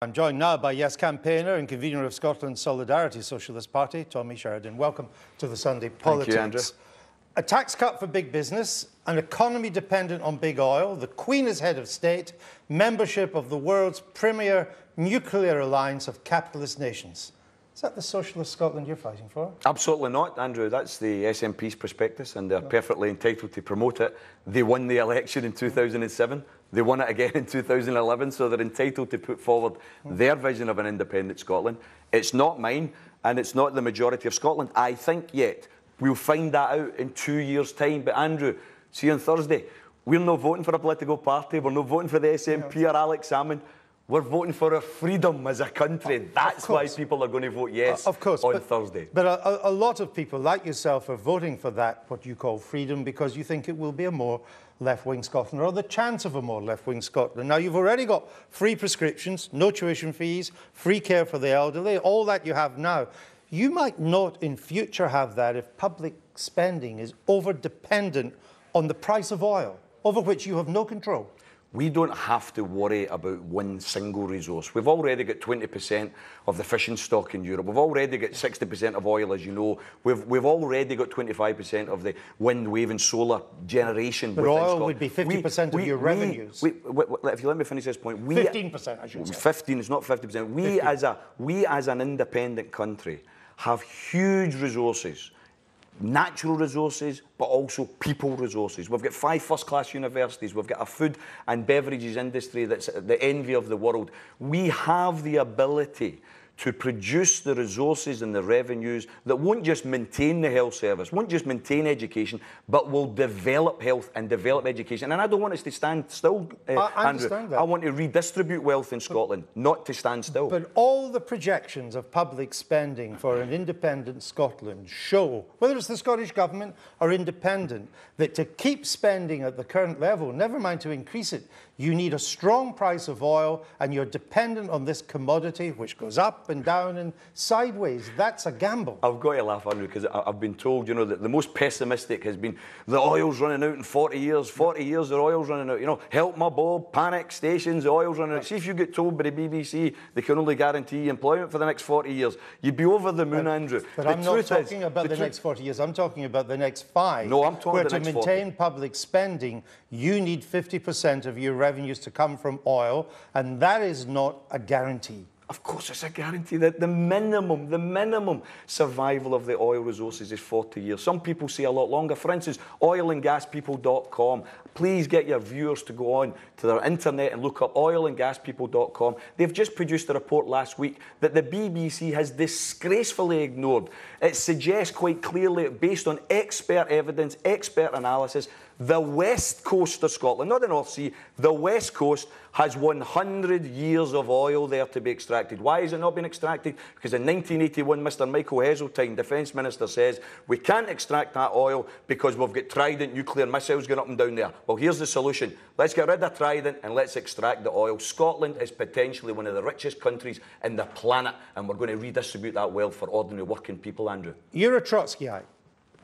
I'm joined now by Yes campaigner and convener of Scotland's Solidarity Socialist Party, Tommy Sheridan. Welcome to the Sunday Politics. Thank you, Andrew. A tax cut for big business, an economy dependent on big oil, the Queen as head of state, membership of the world's premier nuclear alliance of capitalist nations. Is that the socialist Scotland you're fighting for? Absolutely not, Andrew. That's the SNP's prospectus, and they're perfectly entitled to promote it. They won the election in 2007. They won it again in 2011, so they're entitled to put forward their vision of an independent Scotland. It's not mine, and it's not the majority of Scotland. I think yet. We'll find that out in two years' time. But Andrew, see you on Thursday. We're not voting for a political party. We're not voting for the SNP or Alex Salmond. We're voting for our freedom as a country. That's why people are going to vote yes of course, on but, Thursday. But a, a, lot of people, like yourself, are voting for that, what you call freedom, because you think it will be a more left-wing Scotland, or the chance of a more left-wing Scotland. Now, you've already got free prescriptions, no tuition fees, free care for the elderly, all that you have now. You might not in future have that if public spending is over-dependent on the price of oil, over which you have no control. We don't have to worry about one single resource. We've already got 20% of the fishing stock in Europe. We've already got 60% of oil, as you know. We've, we've already got 25% of the wind, wave and solar generation. But oil Scotland. would be 50% we, of your we, revenues. If you let me finish this point. We, 15%, I should say. 15, it's not 50%. We, as, a, we as an independent country have huge resources natural resources, but also people resources. We've got five first-class universities. We've got a food and beverages industry that's the envy of the world. We have the ability to produce the resources and the revenues that won't just maintain the health service, won't just maintain education, but will develop health and develop education. And I don't want us to stand still, uh, I, Andrew. That. I want to redistribute wealth in Scotland, but, not to stand still. But all the projections of public spending for an independent Scotland show, whether it's the Scottish Government or independent, that to keep spending at the current level, never mind to increase it, you need a strong price of oil and you're dependent on this commodity which goes up and down and sideways. That's a gamble. I've got to laugh, Andrew, because I've been told, you know, that the most pessimistic has been the oil's running out in 40 years. 40 years, the oil's running out. You know, help my Bob, panic stations, the oil's running out. See if you get told by the BBC they can only guarantee employment for the next 40 years. You'd be over the moon, but, Andrew. But the I'm not talking is, about the, the next 40 years. I'm talking about the next five. No, I'm talking about the where to maintain 40. public spending, you need 50% of your revenues to come from oil, and that is not a guarantee. Of course, it's a guarantee that the minimum, the minimum survival of the oil resources is 40 years. Some people say a lot longer. For instance, oilandgaspeople.com. Please get your viewers to go on to their internet and look up oilandgaspeople.com. They've just produced a report last week that the BBC has disgracefully ignored. It suggests quite clearly, based on expert evidence, expert analysis, the west coast of Scotland, not the North Sea, the west coast has 100 years of oil there to be extracted. Why has it not been extracted? Because in 1981, Mr Michael Heseltine, Defence Minister, says we can't extract that oil because we've got Trident nuclear missiles going up and down there. Well, here's the solution. Let's get rid of Trident and let's extract the oil. Scotland is potentially one of the richest countries in the planet, and we're going to redistribute that wealth for ordinary working people, Andrew. You're a Trotskyite.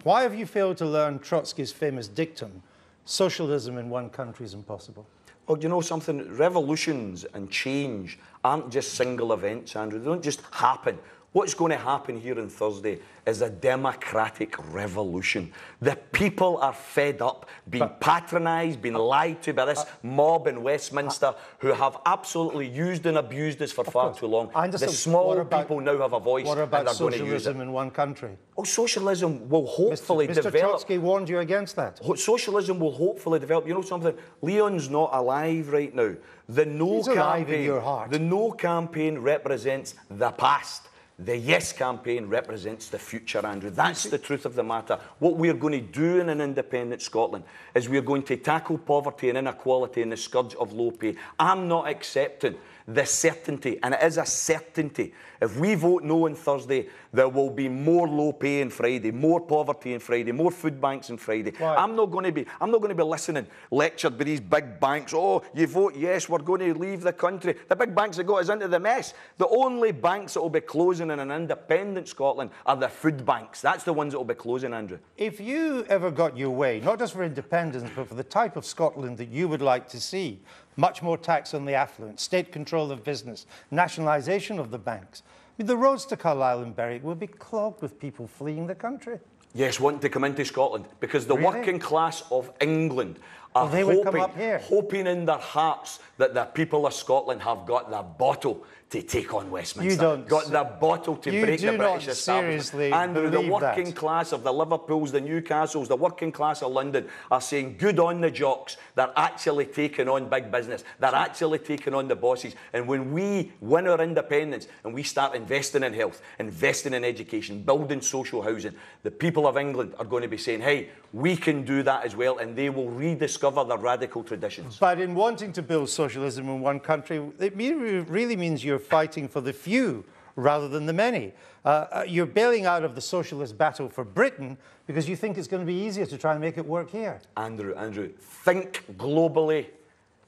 Why have you failed to learn Trotsky's famous dictum, socialism in one country is impossible? Well, you know something? Revolutions and change aren't just single events, Andrew. They don't just happen. What's going to happen here on Thursday is a democratic revolution. The people are fed up, being patronised, being lied to by this uh, mob in Westminster uh, who have absolutely used and abused us for far course. too long. I understand. The small about, people now have a voice what about and they're socialism going to use it. in one country? Oh, socialism will hopefully Mr. Mr. develop. Trotsky warned you against that. Socialism will hopefully develop. You know something? Leon's not alive right now. The no He's campaign. heart. The no campaign represents the past. The Yes campaign represents the future, Andrew. That's the truth of the matter. What we're going to do in an independent Scotland is we're going to tackle poverty and inequality and the scourge of low pay. I'm not accepting the certainty, and it is a certainty. If we vote no on Thursday, there will be more low pay on Friday, more poverty on Friday, more food banks on Friday. I'm not going to be I'm not going to be listening, lectured by these big banks. Oh, you vote yes, we're going to leave the country. The big banks that got us into the mess. The only banks that will be closing in an independent Scotland are the food banks. That's the ones that will be closing, Andrew. If you ever got your way, not just for independence, but for the type of Scotland that you would like to see, much more tax on the affluent, state control of business, nationalisation of the banks. The roads to Carlisle and Berwick will be clogged with people fleeing the country. Yes, wanting to come into Scotland because the Really? working class of England are Oh, they would come hoping, up here. hoping in their hearts that the people of Scotland have got the bottle to take on Westminster. You don't got the bottle to break the British establishment. seriously Andrew, the working that. class of the Liverpools, the Newcastles, the working class of London are saying, good on the jocks. They're actually taking on big business. They're actually taking on the bosses. And when we win our independence and we start investing in health, investing in education, building social housing, the people of England are going to be saying, hey, we can do that as well. And they will rediscover their radical traditions. But in wanting to build socialism in one country, it really means you're fighting for the few rather than the many. Uh, uh, you're bailing out of the socialist battle for Britain because you think it's going to be easier to try and make it work here. Andrew, Andrew, think globally,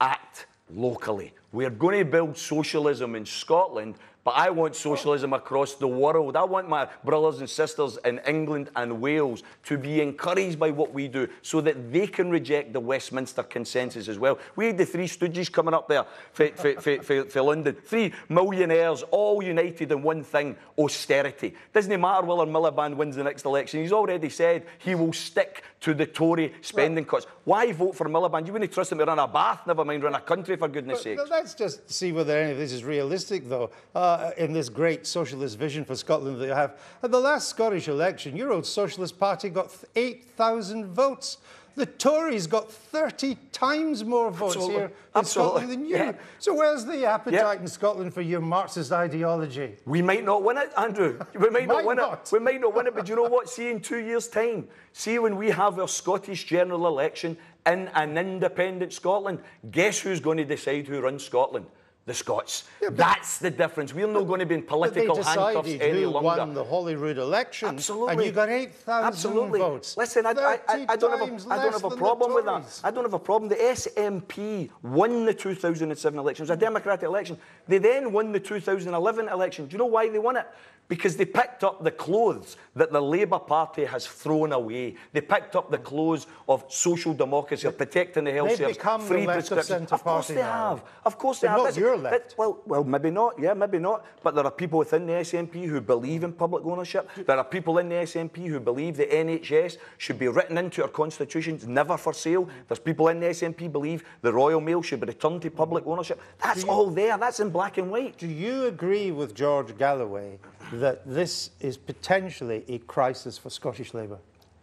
act locally. We're going to build socialism in Scotland, but I want socialism across the world. I want my brothers and sisters in England and Wales to be encouraged by what we do so that they can reject the Westminster consensus as well. We had the three stooges coming up there for, for, for, for, for London. Three millionaires all united in one thing austerity. Doesn't matter whether Miliband wins the next election. He's already said he will stick to the Tory spending cuts. Why vote for Miliband? You wouldn't trust him to run a bath, never mind run a country, for goodness sake. Let's just see whether any of this is realistic, though, uh, Uh, in this great socialist vision for Scotland that you have. At the last Scottish election, your old Socialist Party got 8,000 votes. The Tories got 30 times more votes Absolutely. here in Absolutely. Scotland than you. Yeah. So where's the appetite Yeah. in Scotland for your Marxist ideology? We might not win it, Andrew. We might not win not. it. We might not win it, but you know what? See, in two years' time, see when we have our Scottish general election in an independent Scotland, guess who's going to decide who runs Scotland? The Scots. That's the difference. We're not going to be in But they political handcuffs any who longer. won the Holyrood election, Absolutely. and you got 8,000 Absolutely. votes. Listen, I, I, I, I don't have a, I don't have a problem with that. I don't have a problem. The SNP won the 2007 election. It was a democratic election. They then won the 2011 election. Do you know why they won it? Because they picked up the clothes that the Labour Party has thrown away. They picked up the clothes of social democracy, of protecting the health service, become the free left of prescriptions. centre Of course they now. have. Of course they But have. not your left. well, well, maybe not. Yeah, maybe not. But there are people within the SNP who believe in public ownership. There are people in the SNP who believe the NHS should be written into our constitutions, never for sale. There's people in the SNP who believe the Royal Mail should be returned to public ownership. That's all there. That's in black and white. Do you agree with George Galloway that this is potentially a crisis for Scottish Labour?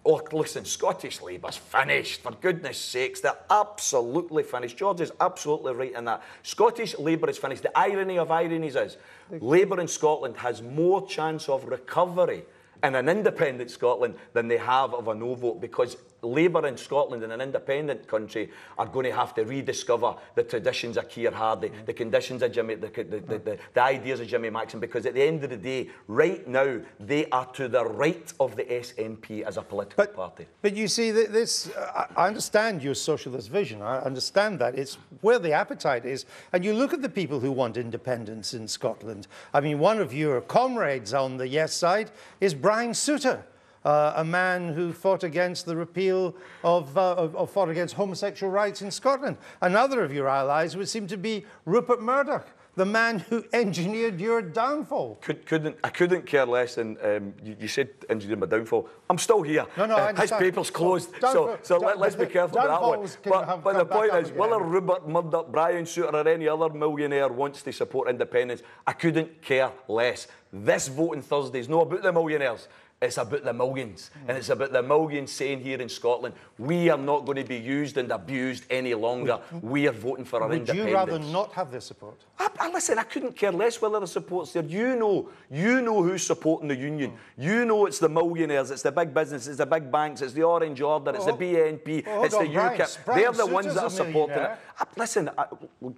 Oh, listen, Scottish Labour's finished. For goodness sakes, they're absolutely finished. George is absolutely right in that. Scottish Labour is finished. The irony of ironies is Labour in Scotland has more chance of recovery in an independent Scotland than they have of a no vote because Labour in Scotland in an independent country are going to have to rediscover the traditions of Keir Hardie, mm. the conditions of Jimmy, the, the, the, the, ideas of Jimmy Maxton, because at the end of the day, right now, they are to the right of the SNP as a political But, party. but you see, th- this, I I understand your socialist vision. I understand that. It's where the appetite is. And you look at the people who want independence in Scotland. I mean, one of your comrades on the yes side is Brian Souter. Uh, a man who fought against the repeal of, uh, of, of fought against homosexual rights in Scotland. Another of your allies would seem to be Rupert Murdoch, the man who engineered your downfall. Could, couldn't I couldn't care less than um, you, you said engineered my downfall. I'm still here. No, no, Uh, his paper's closed. Downfall- so so let, let's be careful with that one. But, have- but the point is, again. whether Rupert Murdoch, Brian Souter, or any other millionaire wants to support independence, I couldn't care less. This voting Thursday is not about the millionaires. It's about the millions. And it's about the millions saying here in Scotland, we are not going to be used and abused any longer. We are voting for our Would independence. Would you rather not have their support? I, I, listen, I couldn't care less whether the support's there. You know, you know who's supporting the union. You know it's the millionaires, it's the big business, it's the big banks, it's the Orange Order, it's Oh, the BNP, oh, hold it's the on, Brian. UKIP. Brian They're the ones that are supporting it. I, listen, I,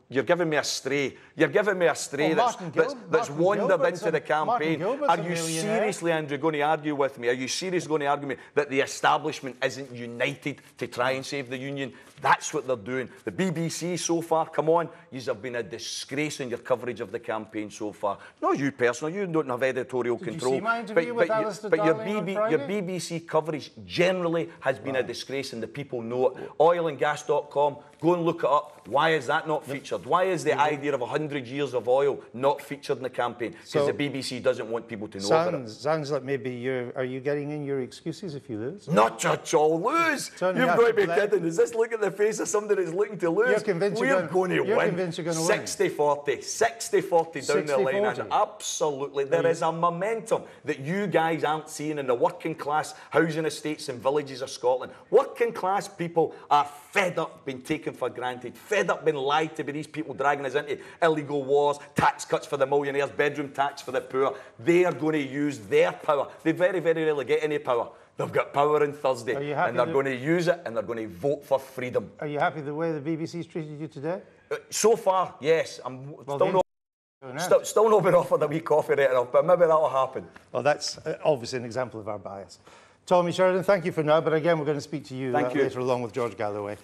you're giving me a stray. You're giving me a stray Well, that's, that's, that's wandered into the campaign. Are you seriously, Andrew, going to argue with me? Are you seriously going to argue with me that the establishment isn't united to try and save the union? That's what they're doing. The BBC so far, come on, you have been a disgrace in your coverage of the campaign so far. Not you personally, you don't have editorial you control. see my interview with you- Alistair but your, BB, your BBC coverage generally has been a disgrace and the people know it. Oilandgas.com, Go and look it up. Why is that not featured? Why is the idea of 100 years of oil not featured in the campaign? Because So- the BBC doesn't want people to know about it. Sounds, sounds like maybe you're. You getting in your excuses if you lose? Not at all lose. Tony, You've got to to be kidding. Is this look at the face of somebody that's looking to lose? You're convinced you're We're gonna- going to you're win. convinced you're gonna win. 60 40. 60 40 down the line. And 60-40. absolutely. there is a momentum that you guys aren't seeing in the working class housing estates and villages of Scotland. Working class people are fed up being taken for granted, fed up being lied to by these people dragging us into illegal wars, tax cuts for the millionaires, bedroom tax for the poor. They are going to use their power. They very, very rarely get any power. They've got power on Thursday, Are you happy and they're going to use it, and they're going to vote for freedom. Are you happy the way the BBC's treated you today? Uh, So far, yes. I'm Well, still, not, still, still not been offered a wee coffee right enough, but maybe that'll happen. Well, that's uh, obviously an example of our bias. Tommy Sheridan, thank you for now, but again, we're going to speak to you uh, you. later along with George Galloway.